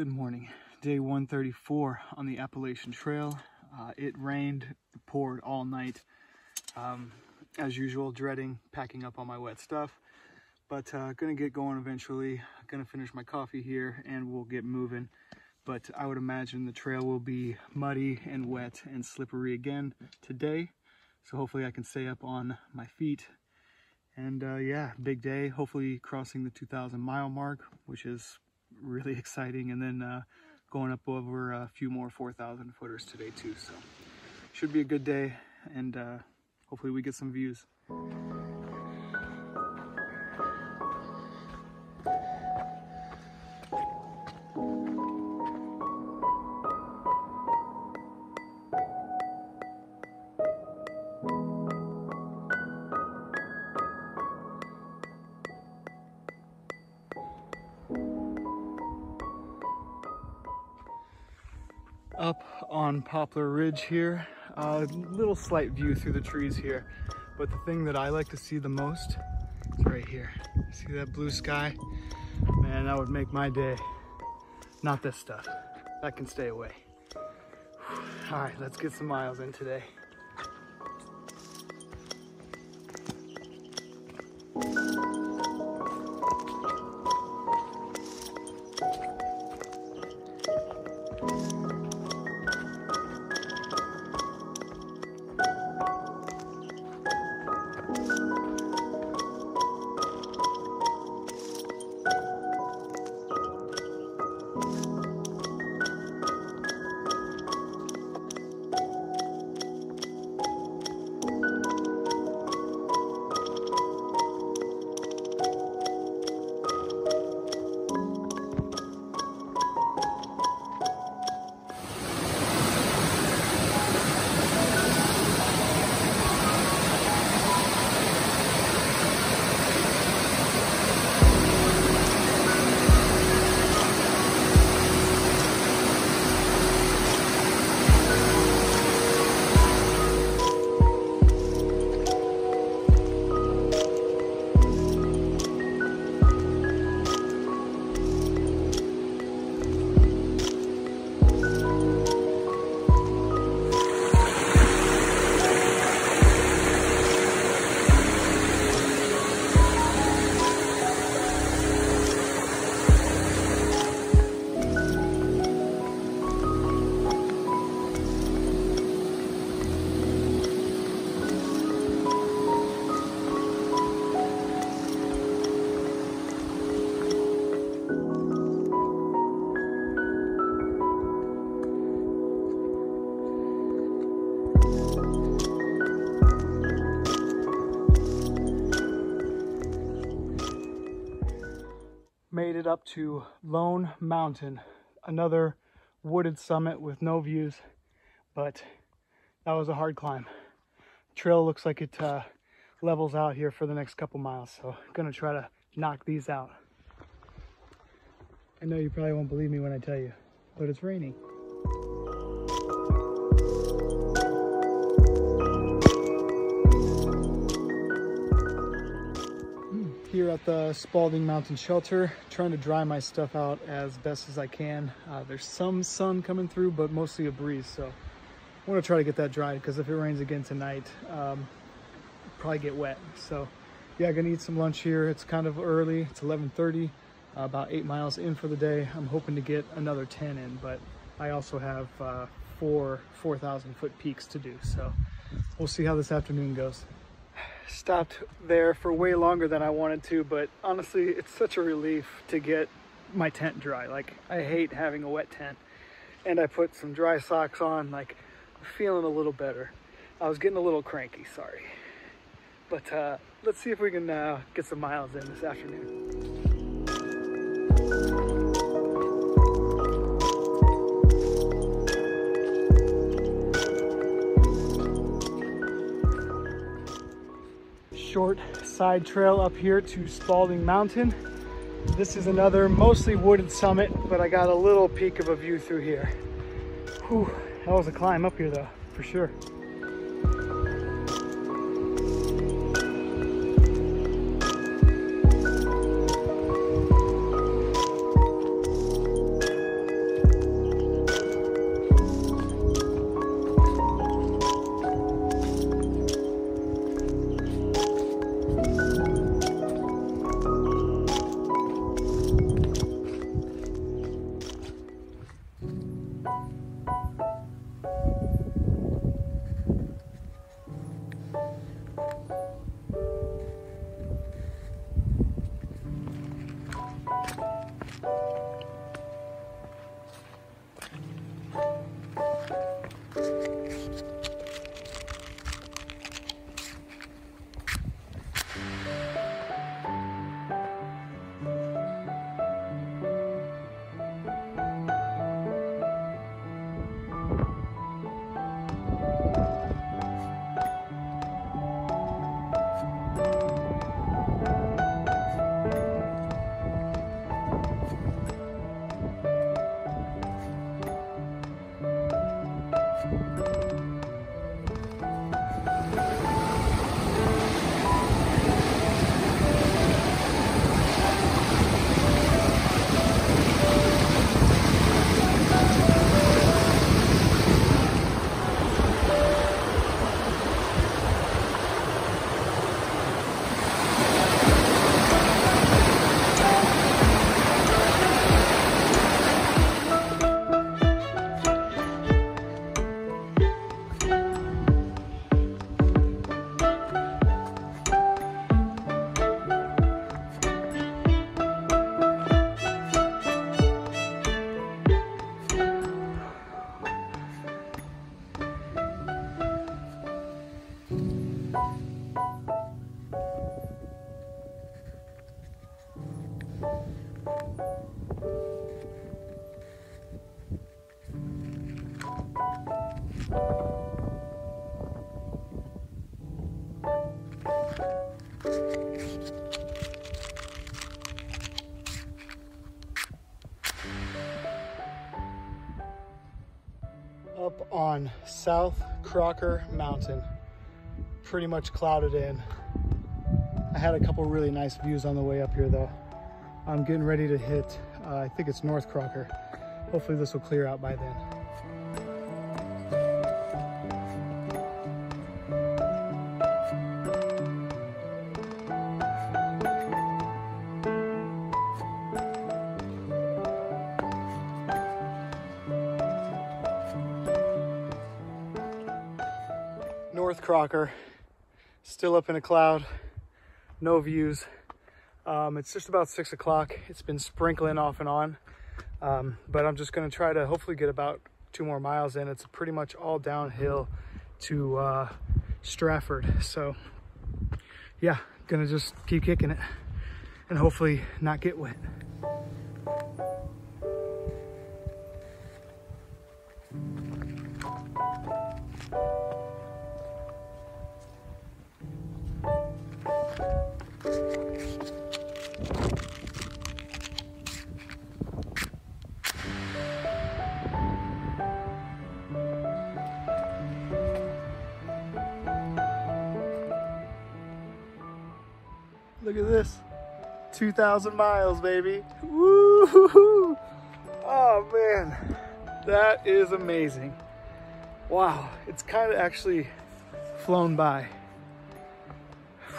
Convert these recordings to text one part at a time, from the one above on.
Good morning. Day 134 on the Appalachian Trail. Uh, it rained, poured all night. Um, as usual, dreading packing up all my wet stuff. But uh, gonna get going eventually. Gonna finish my coffee here and we'll get moving. But I would imagine the trail will be muddy and wet and slippery again today. So hopefully I can stay up on my feet. And uh, yeah, big day. Hopefully crossing the 2,000 mile mark, which is really exciting. And then uh, going up over a few more 4,000 footers today too. So should be a good day and uh, hopefully we get some views. Up on Poplar Ridge here. A uh, little slight view through the trees here. But the thing that I like to see the most is right here. See that blue sky? Man, that would make my day. Not this stuff. That can stay away. All right, let's get some miles in today. Made it up to Lone Mountain, another wooded summit with no views, but that was a hard climb. Trail looks like it uh, levels out here for the next couple miles, so I'm gonna try to knock these out. I know you probably won't believe me when I tell you, but it's raining. Here at the Spaulding Mountain Shelter, trying to dry my stuff out as best as I can. Uh, there's some sun coming through, but mostly a breeze. So I want to try to get that dried because if it rains again tonight, um, probably get wet. So yeah, gonna eat some lunch here. It's kind of early. It's 11:30, uh, about eight miles in for the day. I'm hoping to get another 10 in, but I also have uh, four 4,000 foot peaks to do. So we'll see how this afternoon goes stopped there for way longer than I wanted to, but honestly, it's such a relief to get my tent dry. Like, I hate having a wet tent. And I put some dry socks on, like, I'm feeling a little better. I was getting a little cranky, sorry. But uh, let's see if we can uh, get some miles in this afternoon. Side trail up here to Spaulding Mountain. This is another mostly wooded summit, but I got a little peek of a view through here. Whew, that was a climb up here though, for sure. On South Crocker Mountain. Pretty much clouded in. I had a couple really nice views on the way up here though. I'm getting ready to hit, uh, I think it's North Crocker. Hopefully this will clear out by then. North Crocker, still up in a cloud, no views. Um, it's just about six o'clock. It's been sprinkling off and on, um, but I'm just gonna try to hopefully get about two more miles in. It's pretty much all downhill to uh, Stratton. So yeah, gonna just keep kicking it and hopefully not get wet. Look at this. 2,000 miles, baby. Woo! hoo! Oh, man. That is amazing. Wow. It's kind of actually flown by.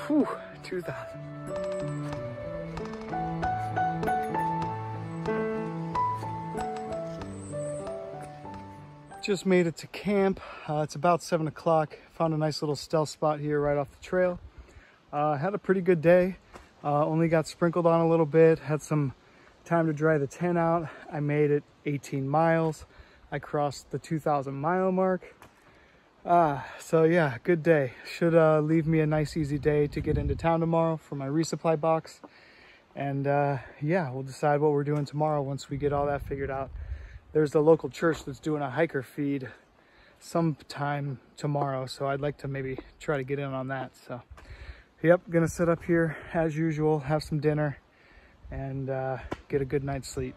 Whew, 2,000. Just made it to camp. Uh, it's about 7 o'clock. Found a nice little stealth spot here right off the trail. Uh, had a pretty good day. Uh, only got sprinkled on a little bit. Had some time to dry the tent out. I made it 18 miles. I crossed the 2,000 mile mark. Uh, so yeah, good day. Should uh, leave me a nice easy day to get into town tomorrow for my resupply box. And uh, yeah, we'll decide what we're doing tomorrow once we get all that figured out. There's the local church that's doing a hiker feed sometime tomorrow. So I'd like to maybe try to get in on that. So yep, gonna sit up here as usual, have some dinner and uh, get a good night's sleep.